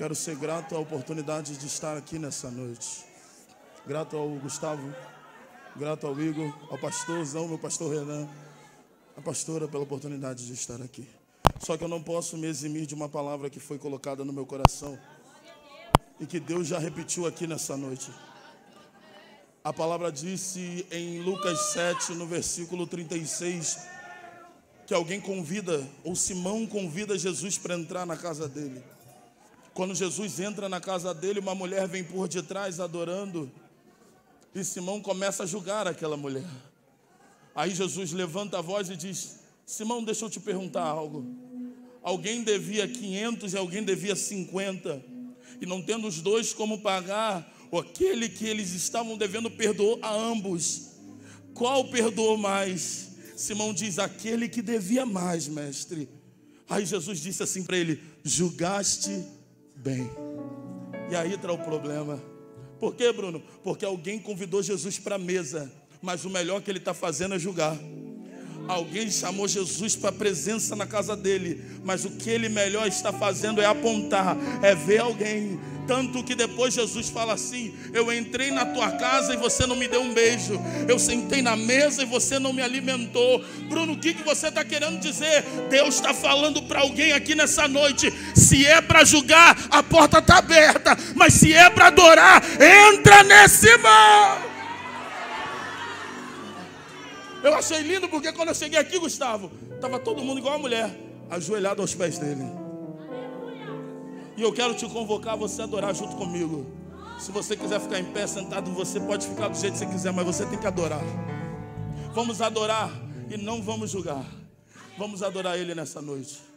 Quero ser grato à oportunidade de estar aqui nessa noite. Grato ao Gustavo, grato ao Igor, ao pastorzão, meu pastor Renan, a pastora pela oportunidade de estar aqui. Só que eu não posso me eximir de uma palavra que foi colocada no meu coração e que Deus já repetiu aqui nessa noite. A palavra disse em Lucas 7, no versículo 36, que alguém convida, ou Simão convida Jesus para entrar na casa dele. Quando Jesus entra na casa dele, uma mulher vem por detrás adorando, e Simão começa a julgar aquela mulher. Aí Jesus levanta a voz e diz: Simão, deixa eu te perguntar algo. Alguém devia 500 e alguém devia 50, e não tendo os dois como pagar, aquele que eles estavam devendo perdoou a ambos. Qual perdoou mais? Simão diz: aquele que devia mais, mestre. Aí Jesus disse assim para ele: julgaste bem. E aí está o problema. Por quê, Bruno? Porque alguém convidou Jesus para a mesa, mas o melhor que ele está fazendo é julgar. Alguém chamou Jesus para a presença na casa dele, mas o que ele melhor está fazendo é apontar, é ver alguém. Tanto que depois Jesus fala assim: Eu entrei na tua casa e você não me deu um beijo, eu sentei na mesa e você não me alimentou. Bruno, o que, que você está querendo dizer? Deus está falando para alguém aqui nessa noite: se é para julgar, a porta está aberta, mas se é para adorar, entra nesse irmão. Eu achei lindo porque quando eu cheguei aqui, Gustavo, estava todo mundo igual a mulher, ajoelhado aos pés dele. E eu quero te convocar a você adorar junto comigo. Se você quiser ficar em pé, sentado, você pode ficar do jeito que você quiser, mas você tem que adorar. Vamos adorar e não vamos julgar. Vamos adorar Ele nessa noite.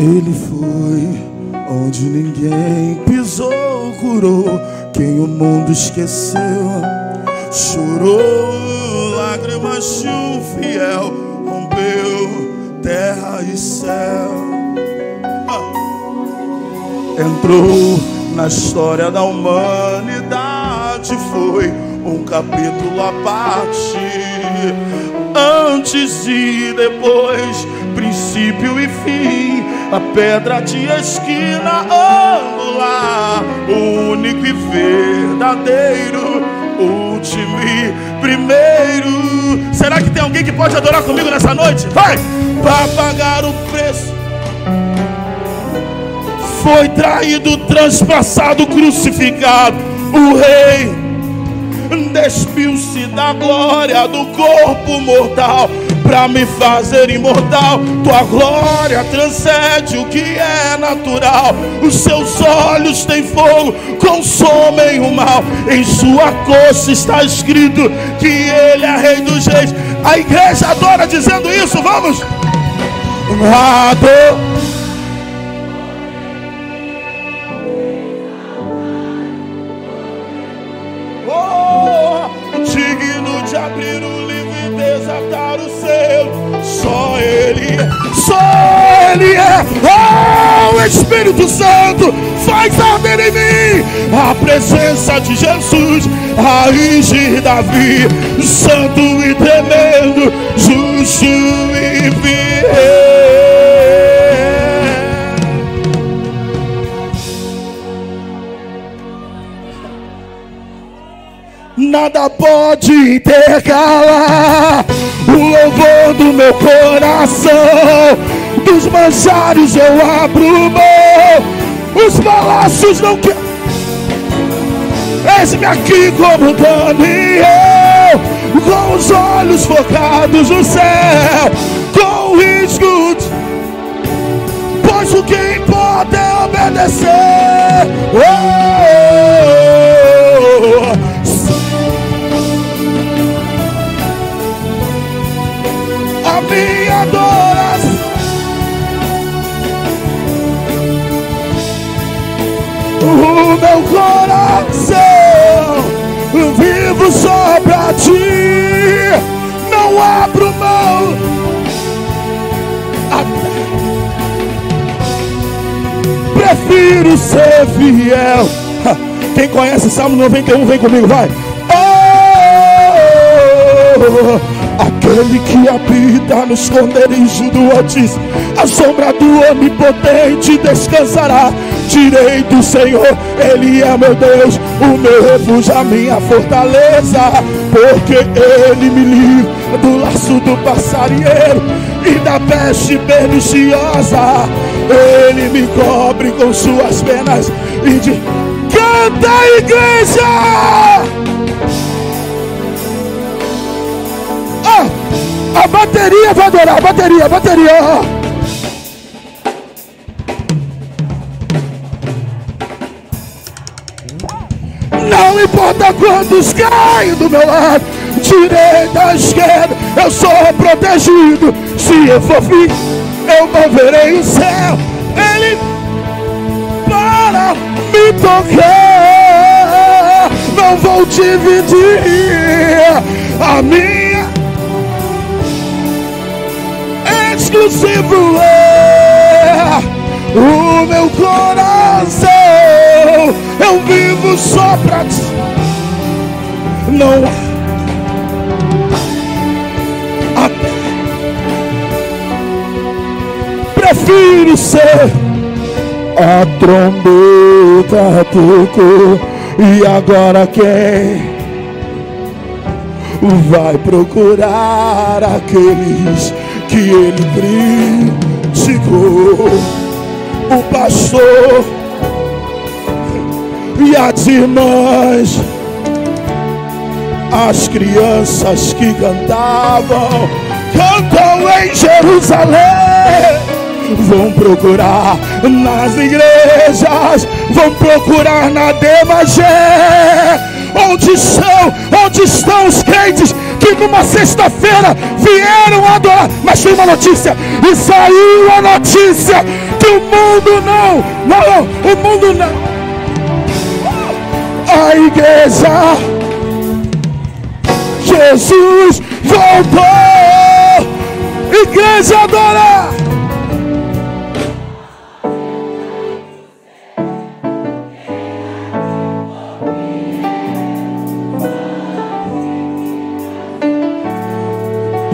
Ele foi onde ninguém pisou, curou quem o mundo esqueceu. Chorou lágrimas de um fiel, rompeu terra e céu. Entrou na história da humanidade, foi um capítulo à parte. Antes e depois, princípio e fim pedra de esquina angular, único e verdadeiro, último e primeiro. Será que tem alguém que pode adorar comigo nessa noite? Vai! Para pagar o preço. Foi traído, transpassado, crucificado. O rei despiu-se da glória do corpo mortal para me fazer imortal. Tua glória transcende o que é natural. Os seus olhos têm fogo, consomem o mal. Em sua coxa está escrito que Ele é Rei dos Reis. A igreja adora dizendo isso. Vamos. Adoro. Desatar o selo. Só Ele, só Ele é. Oh, Espírito Santo faz arder em mim a presença de Jesus, raiz de Davi, santo e tremendo, justo e fiel. nada pode intercalar o louvor do meu coração. Dos manjares eu abro mão, os palácios não querem. Eis-me aqui como Daniel, com os olhos focados no céu, com risco de... Pois o que importa é obedecer. Oh, oh, Abro mão. Prefiro ser fiel. Quem conhece Salmo 91, vem comigo, vai. Oh, aquele que habita no esconderijo do Altíssimo, a sombra do Onipotente descansará. Direi do Senhor, Ele é meu Deus, o meu refúgio, a minha fortaleza, porque Ele me livra do laço do passarinheiro e da peste perniciosa. Ele me cobre com suas penas e de canta igreja. Oh, a bateria vai adorar, bateria, bateria. Não importa quantos caem do meu lado, direita, esquerda, eu sou protegido. Se eu for filho, eu não verei o céu. Ele para me tocar. Não vou dividir a minha exclusivo é o meu coração. Eu vivo só pra ti. Não há. Prefiro ser a trombeta tocou e agora quem vai procurar aqueles que ele criticou? O pastor e as irmãs, as crianças que cantavam, cantam em Jerusalém. Vão procurar nas igrejas, vão procurar na Demagé. Onde estão, onde estão os crentes que numa sexta-feira vieram adorar? Mas tem uma notícia, e saiu a notícia que o mundo não, não, o mundo não a igreja. Jesus voltou. Igreja adora.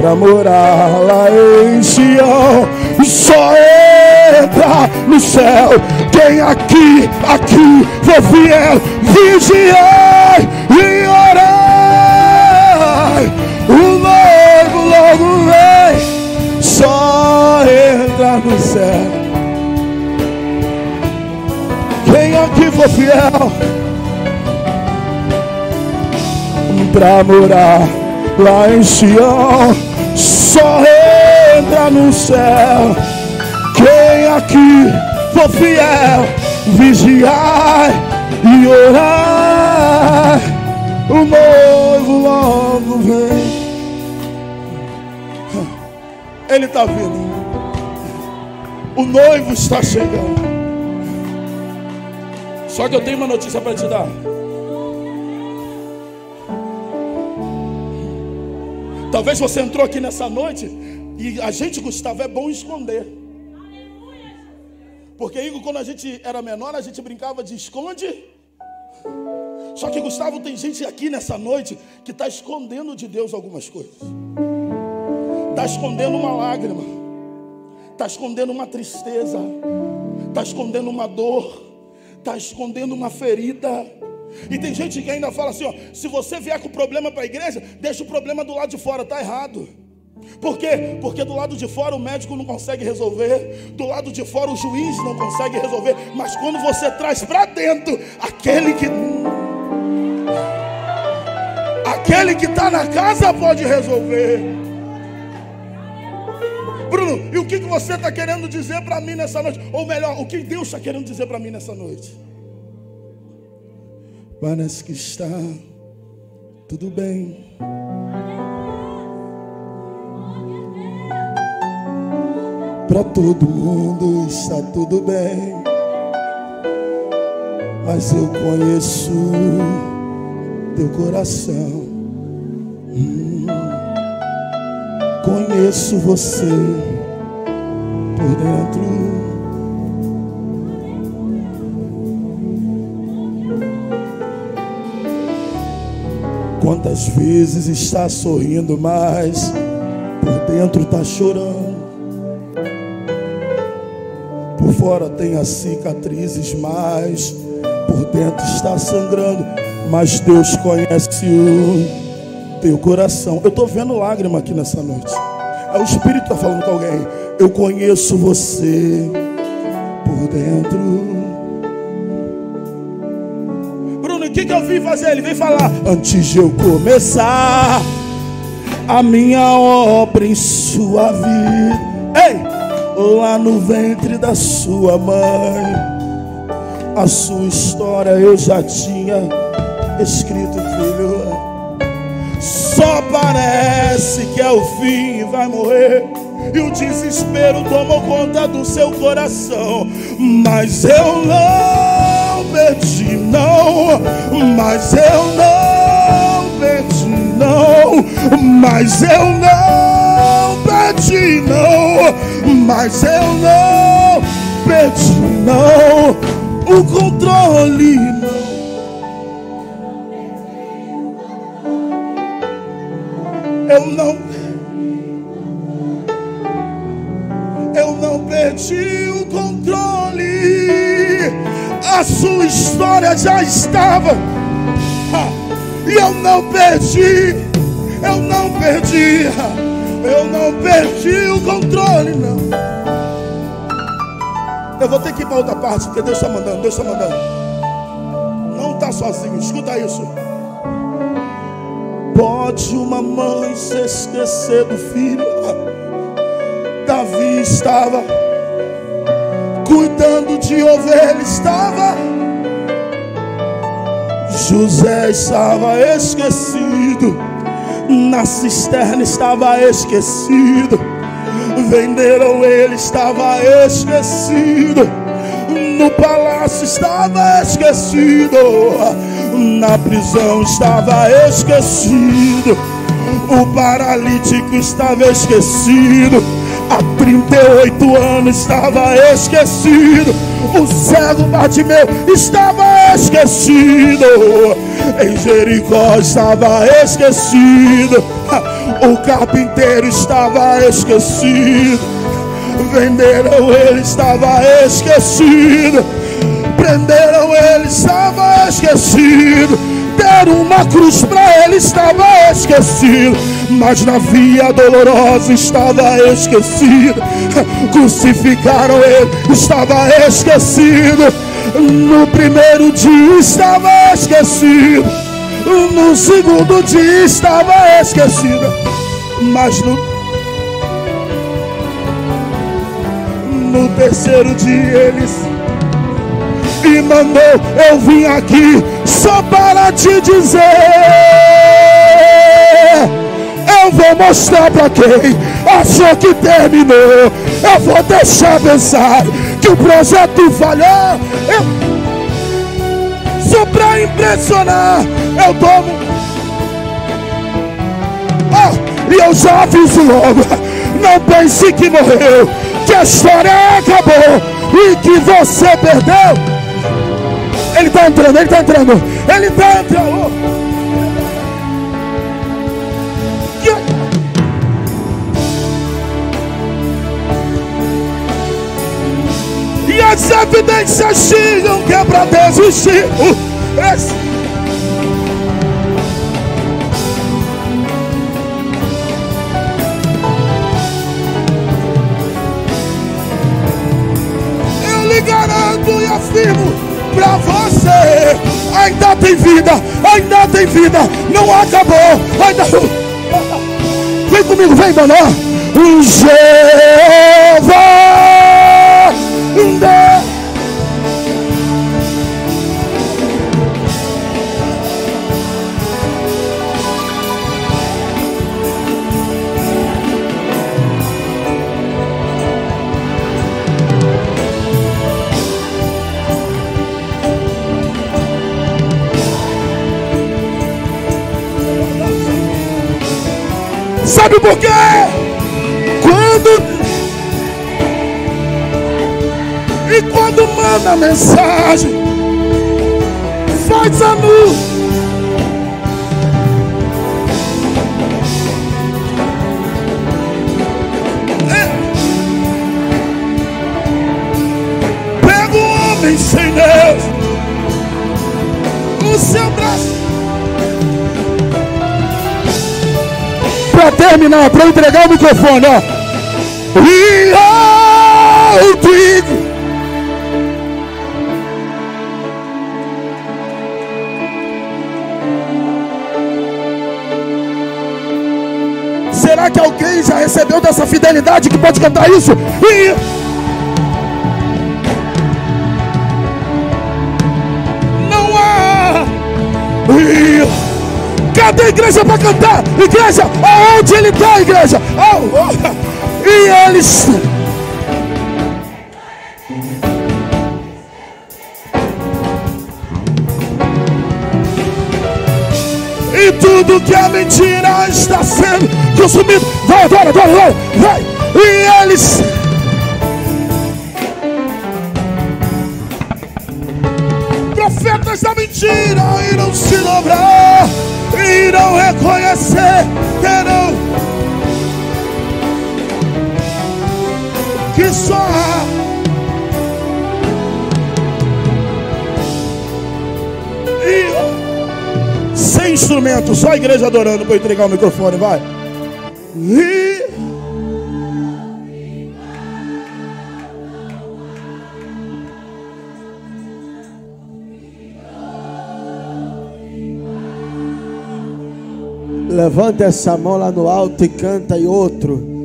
Pra morar lá em Sião, só entra no céu quem aqui, aqui for fiel, vigiai For fiel, pra morar lá em Sião, só entra no céu. Quem aqui for fiel, vigiar e orar. O noivo logo vem. Ele está vindo. O noivo está chegando. Só que eu tenho uma notícia para te dar. Talvez você entrou aqui nessa noite e a gente, Gustavo, é bom esconder. Porque Igor, quando a gente era menor, a gente brincava de esconde. Só que Gustavo tem gente aqui nessa noite que está escondendo de Deus algumas coisas. Está escondendo uma lágrima. Está escondendo uma tristeza. Está escondendo uma dor. Está escondendo uma ferida. E tem gente que ainda fala assim: ó, se você vier com problema para a igreja, deixa o problema do lado de fora. Está errado. Por quê? Porque do lado de fora o médico não consegue resolver, do lado de fora o juiz não consegue resolver, mas quando você traz para dentro aquele que aquele que está na casa pode resolver. Bruno, e o que você está querendo dizer para mim nessa noite? Ou melhor, o que Deus está querendo dizer para mim nessa noite? Parece que está tudo bem. Para todo mundo está tudo bem, mas eu conheço teu coração. Hum, conheço você por dentro. Quantas vezes está sorrindo, mas por dentro está chorando. Por fora tem as cicatrizes, mas por dentro está sangrando. Mas Deus conhece o teu coração. Eu estou vendo lágrima aqui nessa noite. É o Espírito está falando com alguém. Eu conheço você por dentro. Bruno, o que, que eu vim fazer? Ele vem falar. Antes de eu começar a minha obra em sua vida. Ei! Lá no ventre da sua mãe, a sua história eu já tinha escrito, filho. Só parece que é o fim e vai morrer. E o desespero tomou conta do seu coração. Mas eu não perdi, não. Mas eu não perdi, não. Mas eu não perdi, não. Mas eu não perdi, não. O controle Eu não. Eu não perdi o controle. A sua história já estava. E eu não perdi. Eu não perdi. Eu não perdi o controle, não. Eu vou ter que ir para outra parte, porque Deus está mandando, Deus está mandando. Não está sozinho, escuta isso. Pode uma mãe se esquecer do filho? Davi estava cuidando de ovelha, estava. José estava esquecido, na cisterna estava esquecido. Venderam ele, estava esquecido. No palácio estava esquecido na prisão estava esquecido, o paralítico estava esquecido, há 38 anos estava esquecido, o cego Bartimeu estava esquecido, em Jericó estava esquecido, o carpinteiro estava esquecido, venderam ele estava esquecido prenderam ele, estava esquecido. Deram uma cruz para ele, estava esquecido. Mas na via dolorosa estava esquecido. Crucificaram ele, estava esquecido. No primeiro dia estava esquecido. No segundo dia estava esquecido. Mas no, no terceiro dia eles me mandou, eu vim aqui só para te dizer. Eu vou mostrar para quem achou que terminou. Eu vou deixar pensar que o projeto falhou. Eu... Só para impressionar, eu tomo. Oh, e eu já aviso logo. Não pense que morreu, que a história acabou e que você perdeu. Está entrando, ele está entrando. Ele está entrando. E as evidências chegam que é para desistir. E afirmo para você. Ainda tem vida, ainda tem vida, não acabou. Ainda... Vem comigo, vem, mano. Jeová. Sabe por quê? Quando. E quando manda mensagem, faz a luz. Para terminar, para entregar o microfone, ó. E eu digo. Será que alguém já recebeu dessa fidelidade que pode cantar isso? E Cadê igreja para cantar? Igreja, aonde ele está, igreja? E eles. E tudo que é mentira está sendo consumido. Vai, agora, agora, vai, vai. E eles. profetas da mentira irão se dobrar, irão reconhecer, terão que só há. E sem instrumento, só a igreja adorando. Para entregar o microfone, vai. E Levanta essa mão lá no alto e canta e outro.